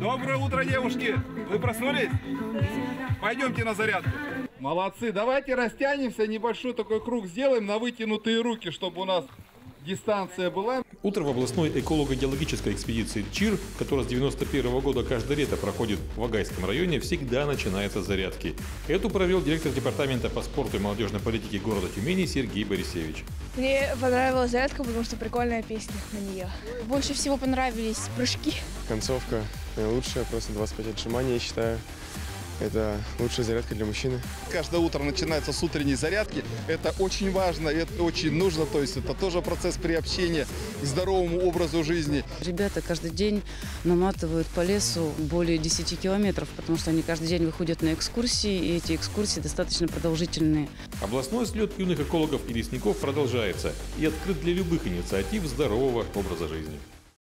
Доброе утро, девушки! Вы проснулись? Пойдемте на зарядку. Молодцы, давайте растянемся, небольшой такой круг сделаем на вытянутые руки, чтобы у нас дистанция была. Утро в областной эколого-геологической экспедиции ЧИР, которая с 91 года каждое лето проходит в Агайском районе, всегда начинается с зарядки. Эту провел директор департамента по спорту и молодежной политике города Тюмени Сергей Борисевич. Мне понравилась зарядка, потому что прикольная песня на нее. Больше всего понравились прыжки. Концовка наилучшая, просто 25 отжиманий, я считаю. Это лучшая зарядка для мужчины. Каждое утро начинается с утренней зарядки. Это очень важно, это очень нужно. То есть это тоже процесс приобщения к здоровому образу жизни. Ребята каждый день наматывают по лесу более 10 километров, потому что они каждый день выходят на экскурсии, и эти экскурсии достаточно продолжительные. Областной слет юных экологов и лесников продолжается и открыт для любых инициатив здорового образа жизни.